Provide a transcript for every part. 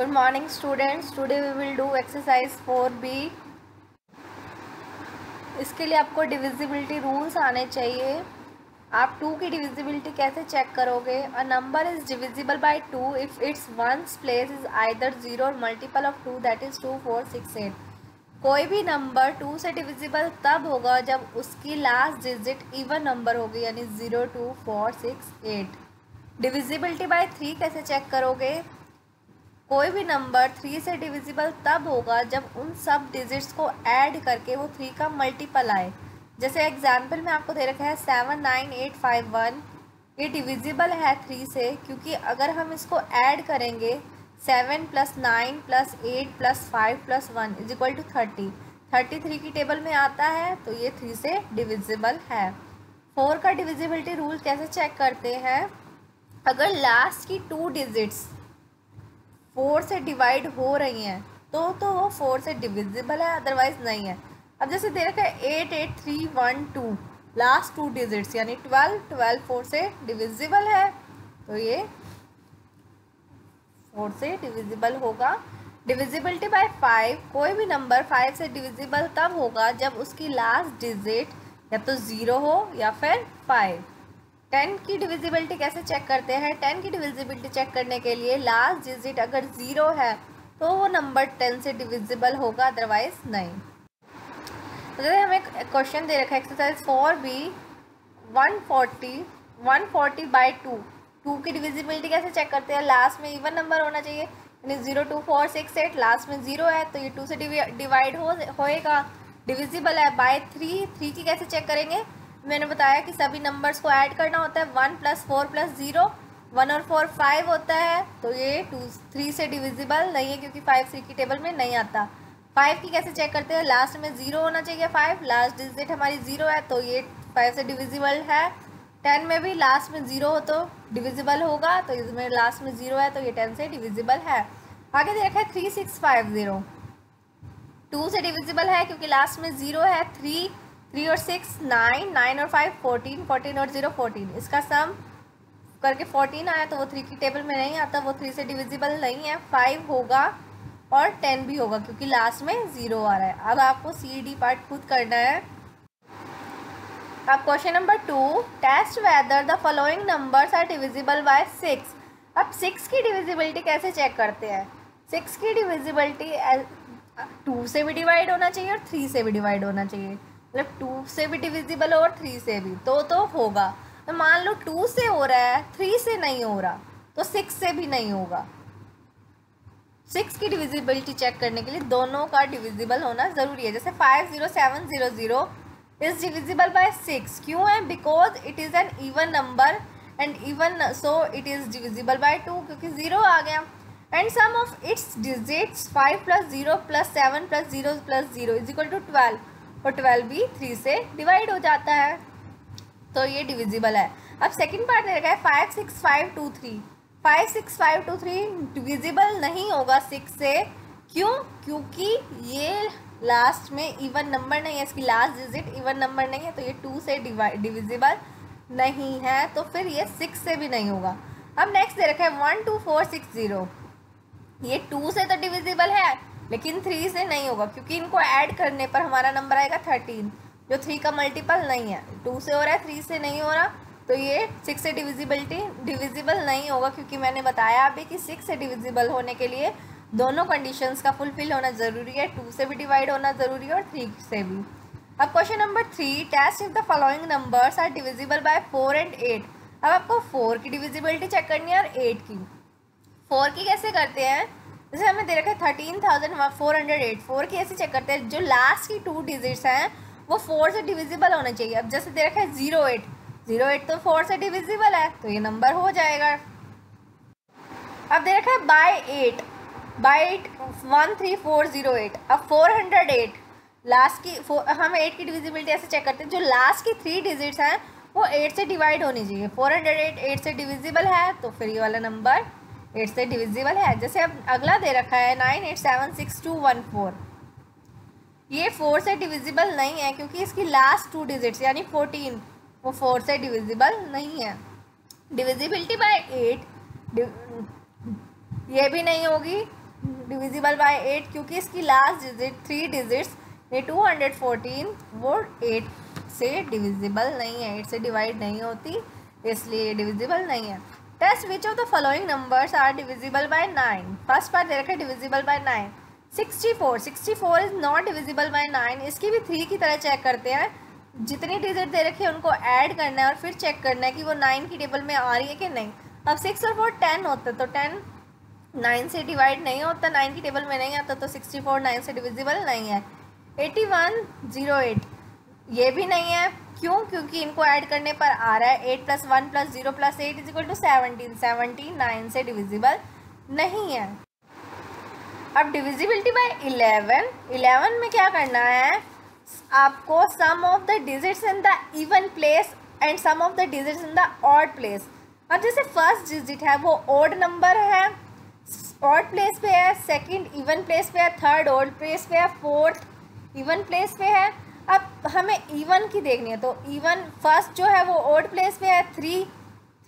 Good morning students today we will do exercise four B इसके लिए आपको divisibility rules आने चाहिए। आप टू की डिविजिबिलिटी कैसे चेक करोगे? A number is divisible by two if its ones place is either zero or multiple of two that is two four six eight कोई भी नंबर टू से डिविजिबल तब होगा जब उसकी लास्ट डिजिट इवन नंबर होगी, यानी zero two four six eight divisibility by three कैसे चेक करोगे? कोई भी नंबर थ्री से डिविजिबल तब होगा जब उन सब डिजिट्स को ऐड करके वो थ्री का मल्टीपल आए। जैसे एग्ज़ाम्पल में आपको दे रखा है seven nine eight five one ये डिविजिबल है थ्री से, क्योंकि अगर हम इसको ऐड करेंगे seven plus nine plus eight plus five plus one is equal to thirty thirty three की टेबल में आता है तो ये थ्री से डिविजिबल है। फोर का डिविजिबिलिटी रूल कैसे चेक करते हैं? अगर लास्ट की टू डिजिट्स फोर से डिवाइड हो रही हैं तो तो वो फोर से डिविजिबल है अदरवाइज़ नहीं है। अब जैसे दे रखा है eight eight three one two last two digits यानी ट्वेल्व ट्वेल्व फोर से डिविजिबल है। तो ये फोर से डिविजिबल होगा। डिविजिबिलिटी बाय फाइव कोई भी नंबर फाइव से डिविजिबल तब होगा जब उसकी लास्ट डिजिट या तो ज़ीरो हो या फिर फाइव टेन की डिविजिबिलिटी कैसे चेक करते हैं? टेन की डिविजिबिलिटी चेक करने के लिए लास्ट डिजिट अगर ज़ीरो है तो वो नंबर टेन से डिविजिबल होगा अदरवाइज़ नहीं। तो हमें क्वेश्चन दे रखा है exercise four B one forty one forty by two two की डिविजिबिलिटी कैसे चेक करते हैं? लास्ट में इवन नंबर होना चाहिए। यानी zero two four six eight last में ज़ीरो है तो ये टू से डिवाइड हो होएगा। डिविजिबल है बाय थ्री थ्री की कैसे चेक करेंगे? मैंने बताया कि सभी नंबर्स को ऐड करना होता है। One plus four plus zero one और फोर फाइव होता है। तो ये टू थ्री से डिविजिबल नहीं है, क्योंकि फाइव थ्री की टेबल में नहीं आता। फाइव की कैसे चेक करते हैं? लास्ट में ज़ीरो होना चाहिए फाइव लास्ट डिजिट हमारी ज़ीरो है तो ये फाइव से डिविजिबल है। टेन में भी लास्ट में ज़ीरो हो तो डिविजिबल होगा तो इसमें लास्ट में ज़ीरो है तो ये टेन से डिविजिबल है। आगे देखा है three six five zero two से डिविजिबल है, क्योंकि लास्ट में ज़ीरो है थ्री थ्री और सिक्स नाइन नाइन और फाइव फोर्टीन फोर्टीन और ज़ीरो फोर्टीन इसका सम करके फोर्टीन आया तो वो थ्री की टेबल में नहीं आता, वो थ्री से डिविजिबल नहीं है फाइव होगा और टेन भी होगा, क्योंकि लास्ट में ज़ीरो आ रहा है। अब आपको सी डी पार्ट खुद करना है। अब question number two test whether the following numbers are divisible by six अब सिक्स की डिविजिबिलिटी कैसे चेक करते हैं? सिक्स की डिविजिबिलिटी टू से भी डिवाइड होना चाहिए और थ्री से भी डिवाइड होना चाहिए। मतलब टू से भी डिविजिबल और थ्री से भी तो तो होगा। तो मान लो टू से हो रहा है थ्री से नहीं हो रहा तो सिक्स से भी नहीं होगा। सिक्स की डिविजिबिलिटी चेक करने के लिए दोनों का डिविजिबल होना ज़रूरी है। जैसे five zero seven zero zero is divisible by six क्यों है? Because it is an even number and even so it is divisible by two क्योंकि ज़ीरो आ गया। And sum of its digits five plus zero plus seven plus zero plus zero is equal to twelve और twelve भी three से divide हो जाता है। तो ये डिविजिबल है। अब सेकंड पार्ट दे रखा है five six five two three five six five two three divisible नहीं होगा सिक्स से। क्यों? क्योंकि ये लास्ट में इवन नंबर नहीं है, इसकी लास्ट डिजिट इवन नंबर नहीं है तो ये टू से डिविजिबल नहीं है तो फिर ये सिक्स से भी नहीं होगा। अब नेक्स्ट दे रखा है one two four six zero ये टू से तो डिविजिबल है लेकिन थ्री से नहीं होगा, क्योंकि इनको ऐड करने पर हमारा नंबर आएगा थर्टीन जो थ्री का मल्टीपल नहीं है। टू से हो रहा है थ्री से नहीं हो रहा तो ये सिक्स से डिविजिबिलिटी डिविजिबल नहीं होगा, क्योंकि मैंने बताया अभी कि सिक्स से डिविजिबल होने के लिए दोनों कंडीशंस का फुलफिल होना ज़रूरी है। टू से भी डिवाइड होना ज़रूरी है और थ्री से भी। अब question number three test if the following numbers are divisible by four and eight अब आपको फोर की डिविजिबिलिटी चेक करनी है और एट की। फोर की कैसे करते हैं? जैसे हमें दे रखा है thirteen thousand four hundred eight four की ऐसे चेक करते हैं, जो लास्ट की टू डिजिट्स हैं, वो फोर से डिविजिबल होना चाहिए। अब जैसे दे रखा है ज़ीरो एट ज़ीरो एट तो फोर से डिविजिबल है तो ये नंबर हो जाएगा। अब दे रखा है by eight by eight one three four zero eight अब फोर हंड्रेड एट लास्ट की फोर हम एट की डिविजिबिलिटी ऐसे चेक करते हैं, जो लास्ट की थ्री डिजिट्स हैं, वो एट से डिवाइड होनी चाहिए। फोर हंड्रेड एट एट से डिविजिबल है तो फिर ये वाला नंबर एट से डिविजिबल है। जैसे अब अगला दे रखा है nine eight seven six two one four ये फोर से डिविजिबल नहीं है, क्योंकि इसकी लास्ट टू डिजिट्स यानी फोर्टीन वो फोर से डिविजिबल नहीं है। डिविजिबिलिटी बाय एट ये भी नहीं होगी। डिविजिबल बाय एट क्योंकि इसकी लास्ट डिजिट थ्री डिजिट्स ये टू हंड्रेड फोर्टीन वो एट से डिविजिबल नहीं है। एट से डिवाइड नहीं होती, इसलिए डिविजिबल नहीं है। Test which of the following numbers are divisible by nine first part दे रखा है divisible by nine sixty four sixty four is not divisible by nine इसकी भी थ्री की तरह चेक करते हैं. जितनी डिजिट दे रखी है उनको ऐड करना है और फिर चेक करना है कि वो नाइन की टेबल में आ रही है कि नहीं. अब सिक्स और फोर टेन होता तो टेन नाइन से डिवाइड नहीं होता नाइन की टेबल में नहीं आता तो सिक्सटी फोर नाइन से डिविजिबल नहीं है. एटी वन ज़ीरो एट ये भी नहीं है. क्यों? क्योंकि इनको ऐड करने पर आ रहा है eight plus one plus zero plus eight is equal to seventeen. Seventeen, nine से डिविजिबल नहीं है। अब डिविजिबिलिटी बाय इलेवन इलेवन में क्या करना है? आपको sum of the digits in the even place and sum of the digits in the odd place अब जैसे फ़र्स्ट डिजिट है, वो ओड नंबर है। ऑड प्लेस पे है सेकंड इवन प्लेस पे है थर्ड ओड प्लेस पे है फोर्थ इवन प्लेस पे है। अब हमें इवन की देखनी है तो इवन फ़र्स्ट जो है वो ओड प्लेस पे है थ्री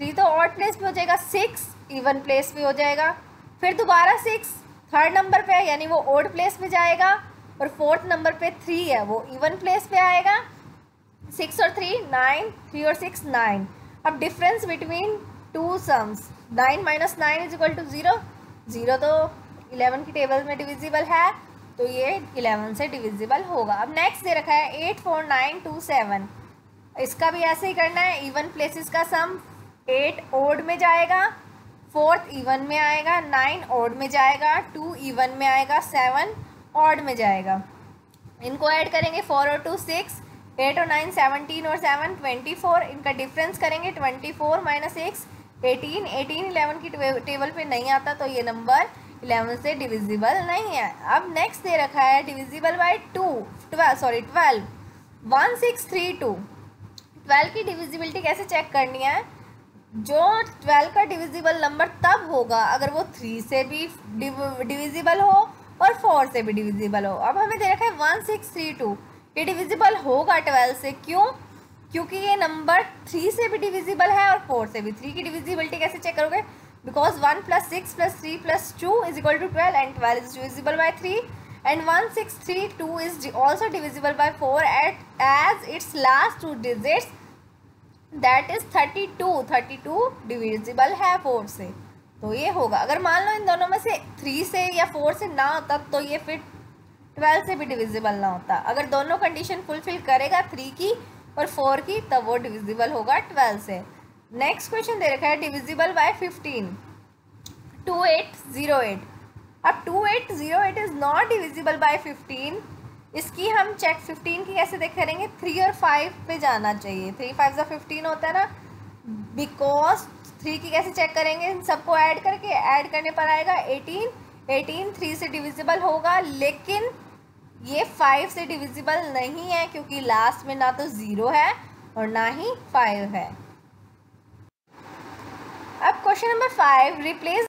थ्री तो ऑड प्लेस पे हो जाएगा सिक्स इवन प्लेस पे हो जाएगा, फिर दोबारा सिक्स थर्ड नंबर पे है, यानी वो ओड प्लेस पे जाएगा, और फोर्थ नंबर पे थ्री है, वो इवन प्लेस पे आएगा सिक्स और थ्री नाइन थ्री और सिक्स नाइन अब difference between two sums nine minus nine is equal to zero zero तो इलेवन की टेबल में डिविजिबल है तो ये इलेवन से डिविजिबल होगा। अब नेक्स्ट दे रखा है eight four nine two seven इसका भी ऐसे ही करना है इवन प्लेसेस का सम एट ओड में जाएगा फोर्थ इवन में आएगा नाइन ओड में जाएगा टू इवन में आएगा सेवन ऑड में जाएगा। इनको ऐड करेंगे फोर और टू सिक्स एट और नाइन सेवनटीन और सेवन ट्वेंटी फोर इनका डिफरेंस करेंगे twenty four minus six eighteen eighteen eleven की टेबल पे नहीं आता तो ये नंबर इलेवन से डिविजिबल नहीं है। अब नेक्स्ट दे रखा है divisible by two twelve sorry twelve one six three two twelve की डिविजिबिलिटी कैसे चेक करनी है? जो ट्वेल्व का डिविजिबल नंबर तब होगा अगर वो थ्री से भी डिविजिबल हो और फोर से भी डिविजिबल हो। अब हमें दे रखा है वन सिक्स थ्री टू ये डिविजिबल होगा ट्वेल्व से। क्यों? क्योंकि ये नंबर थ्री से भी डिविजिबल है और फोर से भी। थ्री की डिविजिबिलिटी कैसे चेक करोगे? Because 1 plus 6 plus 3 plus 2 is equal to 12 and 12 is divisible by 3 and 1632 is also divisible by 4 at as its last two digits that is 32 32 divisible है 4 से तो ये होगा अगर मान लो इन दोनों में से 3 से या 4 से ना होता तो ये फिर 12 से भी डिविजिबल ना होता अगर दोनों कंडीशन फुलफिल करेगा 3 की और 4 की तब वो डिविजिबल होगा 12 से नेक्स्ट क्वेश्चन दे रखा है divisible by fifteen two eight zero eight अब two eight zero eight is not divisible by fifteen इसकी हम चेक फिफ्टीन की कैसे देख करेंगे? थ्री और फाइव पे जाना चाहिए. थ्री फाइव ज़ा फिफ्टीन होता है ना? बिकॉज़ थ्री की कैसे चेक करेंगे? इन सबको ऐड करके ऐड करने पर आएगा एटीन एटीन थ्री से डिविजिबल होगा, लेकिन ये फाइव से डिविजिबल नहीं है, क्योंकि लास्ट में ना तो ज़ीरो है और ना ही फाइव है. अब क्वेश्चन नंबर फाइव रिप्लेस